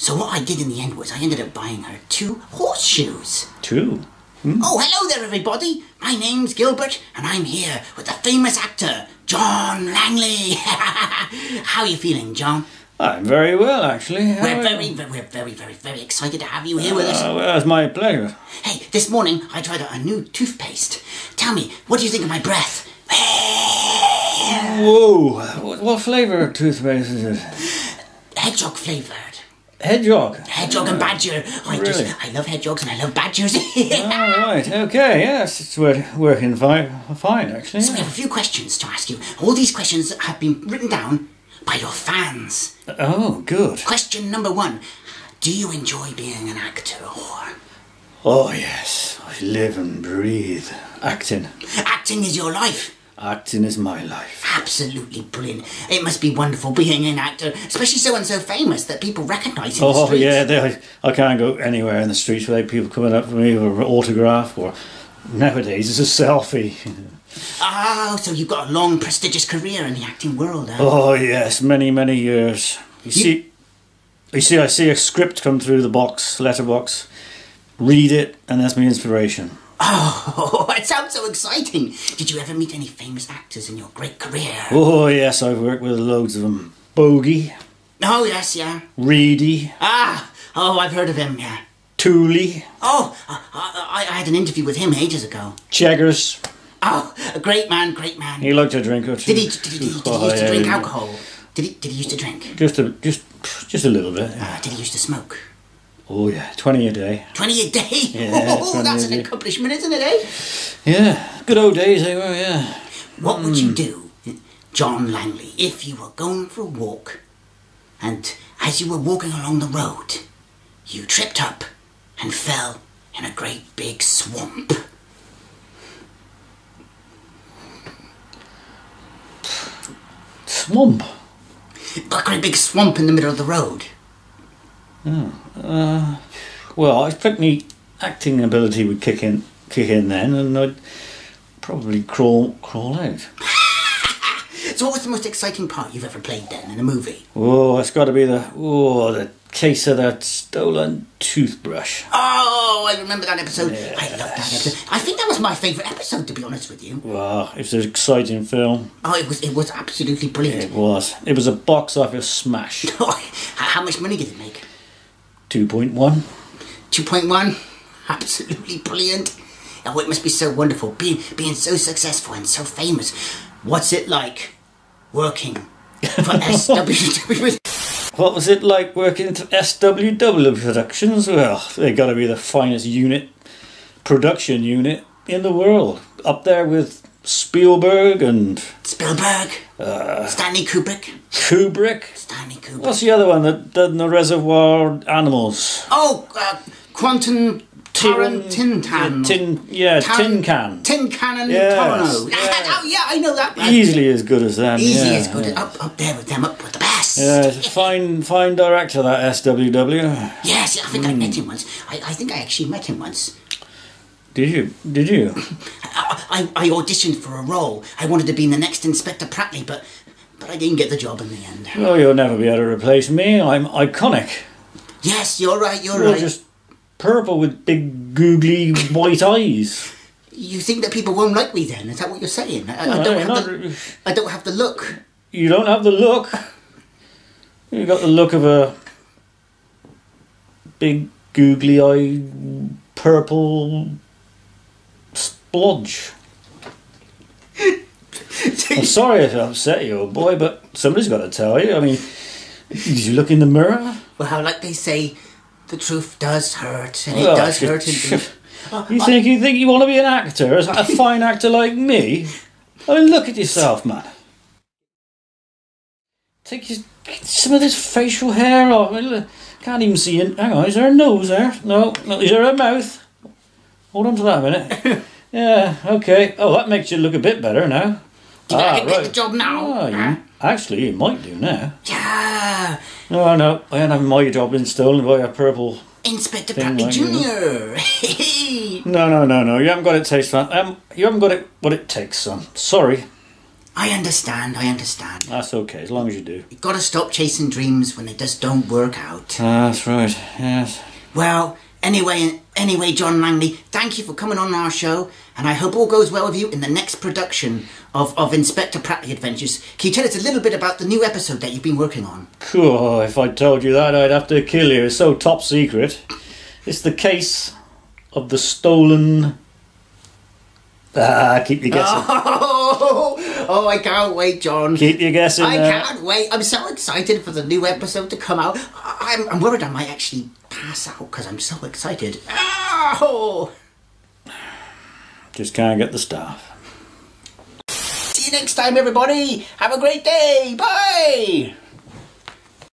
So what I did in the end was I ended up buying her two horseshoes. Two. Oh, hello there, everybody. My name's Gilbert, and I'm here with the famous actor, John Langley. How are you feeling, John? I'm very well, actually. How We're very, very, we're very, very, very excited to have you here with us. Uh, well, it's my pleasure. Hey, this morning I tried out a new toothpaste. Tell me, what do you think of my breath? Whoa! What, what flavour of toothpaste is it? Hedgehog flavoured. Hedgehog. Hedgehog and badger. I just, I love hedgehogs and I love badgers. All right. Okay. Yes, it's working fine. Fine, actually. So we have a few questions to ask you. All these questions have been written down by your fans. Oh, good. Question number one. Do you enjoy being an actor or Oh yes, I live and breathe acting. acting is your life? Acting is my life. Absolutely brilliant. It must be wonderful being an actor, especially so and so famous that people recognise in the Oh streets. yeah, they, I can't go anywhere in the streets without people coming up to me with an autograph or nowadays it's a selfie. Oh, so you've got a long, prestigious career in the acting world, huh? Oh yes, many many years. You see, you see, I see a script come through the box, letterbox, read it, and that's my inspiration. Oh, it sounds so exciting. Did you ever meet any famous actors in your great career? Oh yes, I've worked with loads of them. Bogey, Oh, yes, yeah. Reedy, Ah, oh, I've heard of him, yeah. Tooley, Oh, I, I, I had an interview with him ages ago. Cheggers. Oh, a great man, great man. He liked to drink or two. Did he, did he, did he, did he Oh, used to drink yeah. alcohol? Did he, did he used to drink? Just a just just a little bit. Uh, did he used to smoke? Oh yeah, twenty a day. 20 a day? Yeah, oh, that's an accomplishment, isn't it, eh? Yeah, good old days they were. Yeah. What would you do, John Langley, if you were going for a walk and as you were walking along the road, you tripped up and fell in a great big swamp? Swamp. A great big swamp in the middle of the road. Mm. Uh, well, I expect me acting ability would kick in, kick in then, and I'd probably crawl crawl out. So, what was the most exciting part you've ever played then in a movie? Oh, it's got to be the oh the case of that stolen toothbrush. Oh, I remember that episode. I Yes. loved that episode. I think that was my favourite episode, to be honest with you. Wow, it was an exciting film. Oh, it was it was absolutely brilliant. It was. It was a box office smash. How much money did it make? Two point one. 2.1 absolutely brilliant oh it must be so wonderful being being so successful and so famous what's it like working for SWW What was it like working at SWW Productions? Well, they've got to be the finest unit, production unit in the world. Up there with Spielberg and Spielberg Stanley Kubrick Kubrick. Stanley Kubrick What's the other one that done the Reservoir Animals? oh uh, Quantum Tarantintan Tin, yeah, Tin Can. Tin Cannon Yes, Torno yes. oh yeah I know that man. Easily as good as them. easy yeah, as good Yeah. up, up there with them up with the best Yeah, fine, fine director that SWW. yes I think I Hmm. met him once I, I think I actually met him once Did you? Did you? I, I auditioned for a role. I wanted to be in the next Inspector Pratley, but but I didn't get the job in the end. Oh, you'll never be able to replace me. I'm iconic. Yes, you're right. You're You're right. just purple with big googly white eyes. You think that people won't like me then? Is that what you're saying? I, I don't have not the. I don't have the look. You don't have the look. You got the look of a big googly eyed purple splodge. I'm sorry if I upset you, old boy, but somebody's got to tell you. I mean, did you look in the mirror? well, how like they say, the truth does hurt, and Well, it does you- hurt. indeed. You think you think you want to be an actor, a fine actor like me? I mean, look at yourself, man. Take your, some of this facial hair off. I mean, Can't even see it. Hang on, is there a nose there? No, no. Is there a mouth? Hold on to that a minute. yeah, okay. Oh, that makes you look a bit better now. Do you think I get the job now? Ah, you, actually, you might do now. Yeah, No, no, I ain't having my job been stolen by a purple. Inspector Thing like Junior. No, no, no, no. You haven't got it, taste, son. Um, you haven't got it. What it takes, son. Sorry. I understand, I understand. That's okay, as long as you do. You've got to stop chasing dreams when they just don't work out. That's right, yes. Well, anyway, anyway, John Langley, thank you for coming on our show, and I hope all goes well with you in the next production of, of Inspector Pratley Adventures. Can you tell us a little bit about the new episode that you've been working on? Cool, if I told you that, I'd have to kill you. It's so top secret. It's the case of the stolen. Ah, keep you guessing. Oh, oh, I can't wait, John. Keep you guessing. I there. can't wait. I'm so excited for the new episode to come out. I'm, I'm worried I might actually pass out because I'm so excited. Oh! Just can't get the staff. See you next time, everybody. Have a great day. Bye.